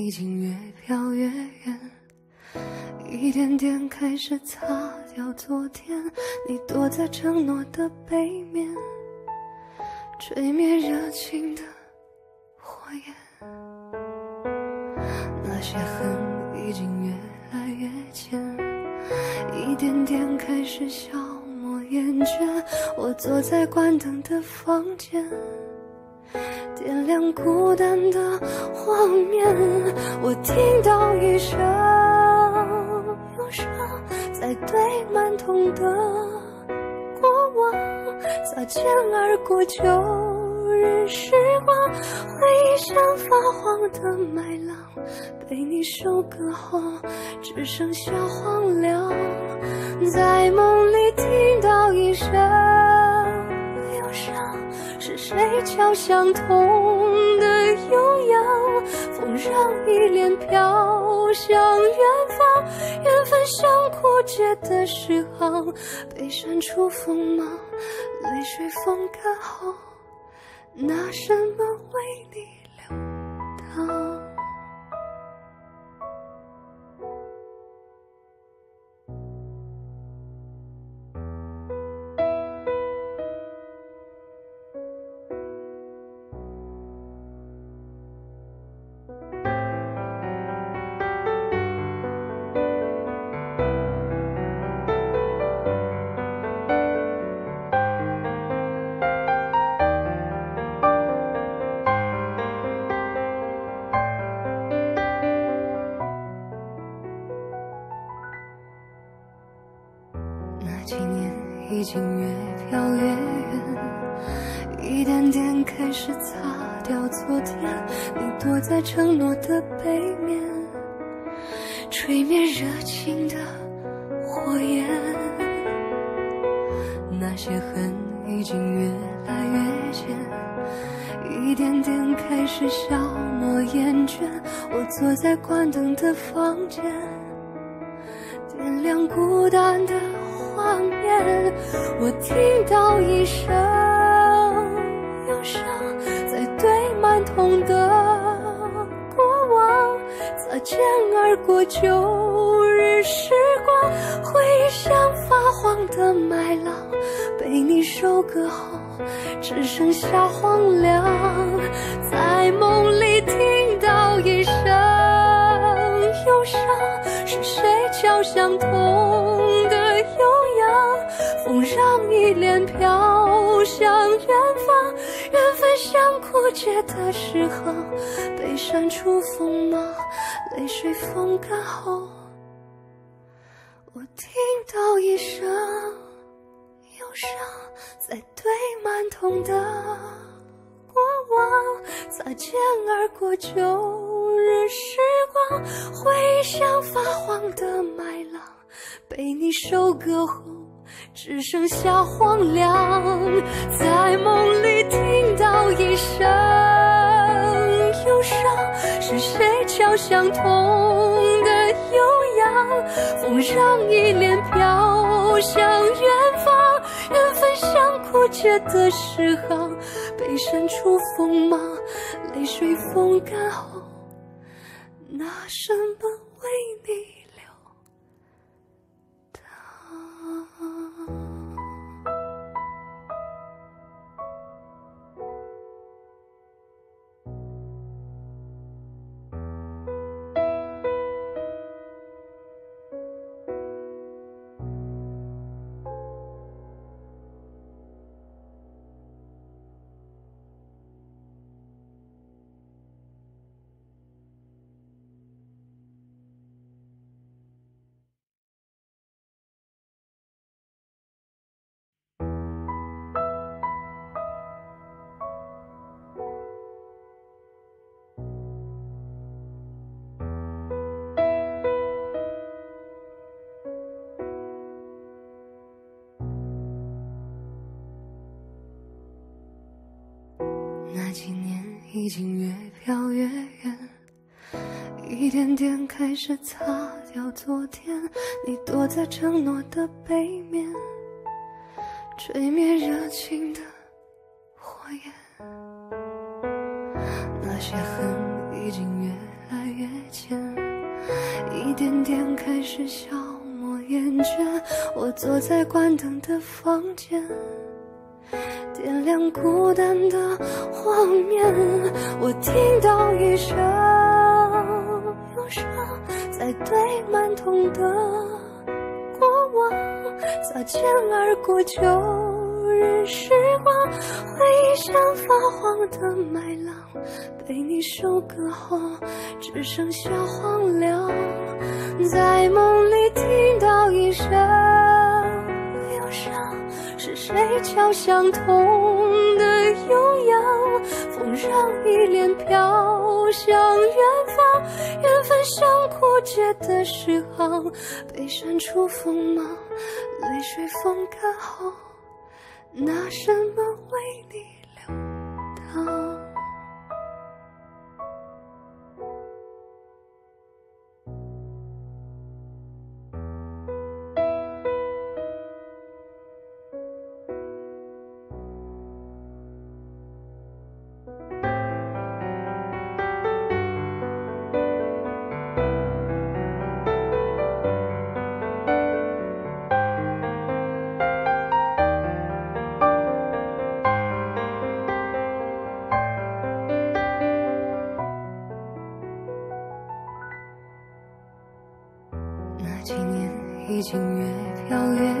已经越飘越远，一点点开始擦掉昨天。你躲在承诺的背面，吹灭热情的火焰。那些恨已经越来越浅，一点点开始消磨厌倦。我坐在关灯的房间。点亮孤单的画面，我听到一声忧伤，在对满痛的过往，擦肩而过旧日时光，回忆像发黄的麦浪，被你收割后只剩下荒凉，在梦里听到一声忧伤。谁敲响痛的悠扬？风让依恋飘向远方，缘分像枯竭的诗行，被删除锋芒，泪水风干后，拿什么为你流淌？心越飘越远，一点点开始擦掉昨天。你躲在承诺的背面，吹灭热情的火焰。那些恨已经越来越浅，一点点开始消磨厌倦。我坐在关灯的房间，点亮孤单的。画面，我听到一声忧伤，在对满痛的过往，擦肩而过旧日时光，回忆像发黄的麦浪，被你收割后只剩下荒凉，在梦里听到一声忧伤，是谁敲响痛？当枯竭的时候，被删除锋芒，泪水风干后，我听到一声忧伤，在对满痛的过往，擦肩而过旧日时光，回忆像发黄的麦浪，被你收割后。只剩下荒凉，相同的悠扬？风让依恋飘向远方，缘分像枯竭的诗行，被删除锋芒，泪水风干后，拿什么已经越飘越远一点点开始擦掉昨天你躲在承诺的背面吹灭热情的火焰。那些恨已经越来越浅一点点开始消磨厌倦我坐在关灯的房间。点亮孤单的画面。我听到一声忧伤，在对满痛的过往，擦肩而过旧日时光，回忆像发黄的麦浪，被你收割后只剩下荒凉。在梦里听到一声忧伤，谁敲响痛的悠扬？风让依恋飘向远方，缘分像枯竭的诗行，被删除锋芒，泪水风干后，拿什么为你流淌？已经越飘越远，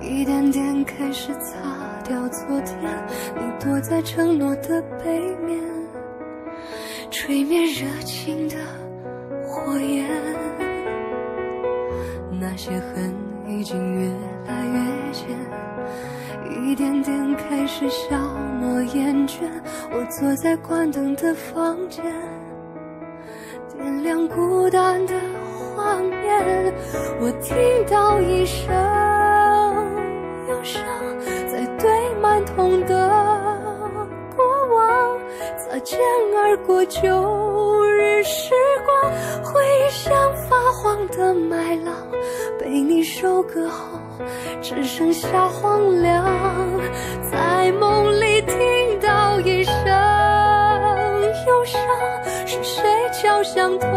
一点点开始擦掉昨天。你躲在承诺的背面，吹灭热情的火焰。那些恨已经越来越浅，一点点开始消磨厌倦。我坐在关灯的房间，点亮孤单的。画面，我听到一声忧伤，在对满痛的过往，擦肩而过旧日时光，回忆像发黄的麦浪，被你收割后只剩下荒凉。在梦里听到一声忧伤，是谁敲响痛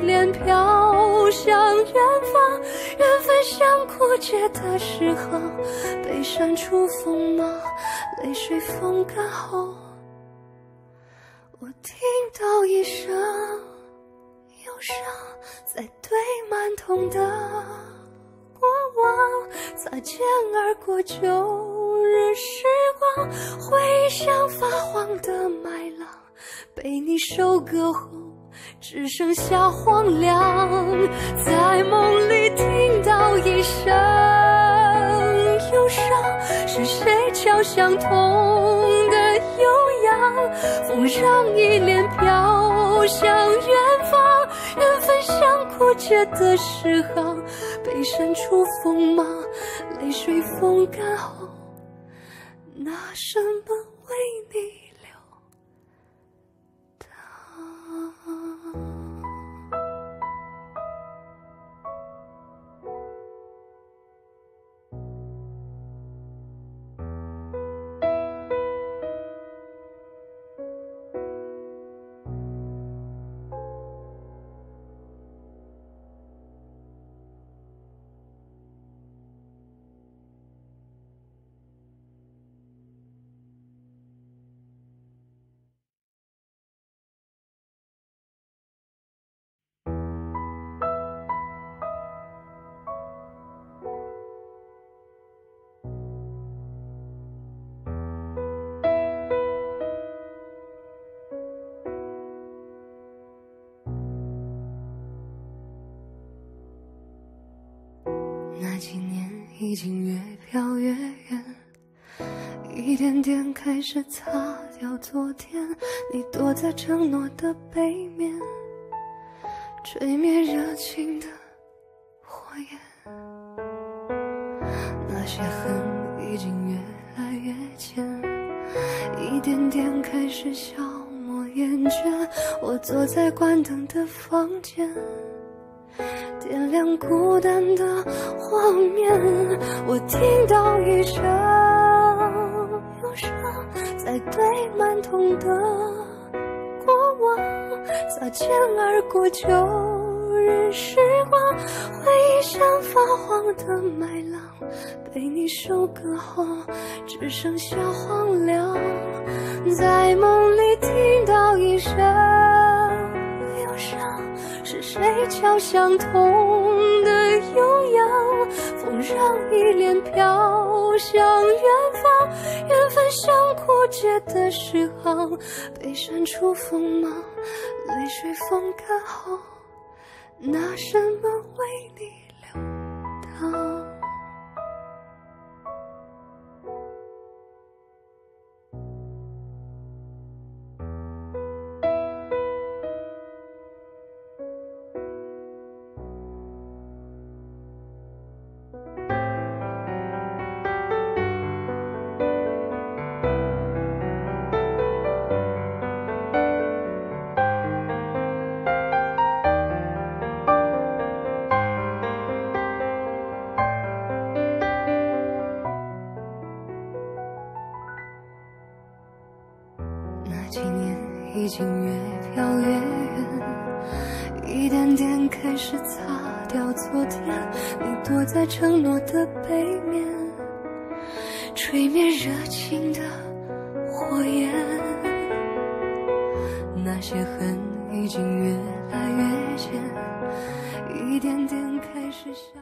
脸飘向远方，缘分像枯竭的诗行，被删除锋芒，泪水风干后，我听到一声忧伤，在对满痛的过往，擦肩而过旧日时光，回忆像发黄的麦浪，被你收割后。只剩下荒凉，在梦里听到一声忧伤，是谁敲响痛的悠扬？风让一脸飘向远方，缘分像枯竭的诗行，被删除锋芒，泪水风干后，拿什么为你？那几年已经越飘越远，一点点开始擦掉昨天。你躲在承诺的背面，吹灭热情的火焰。那些恨已经越来越浅，一点点开始消磨厌倦。我坐在关灯的房间。点亮孤单的画面，我听到一声忧伤，在对满痛的过往，擦肩而过旧日时光，回忆像发黄的麦浪，被你收割后只剩下荒凉。在梦里听到一声忧伤，是谁敲响痛的悠扬？风让依恋飘向远方，缘分像枯竭的诗行，被删除锋芒，泪水风干后，拿什么为你流淌？思念已经越飘越远，一点点开始擦掉昨天。你躲在承诺的背面，吹灭热情的火焰。那些恨已经越来越浅，一点点开始消。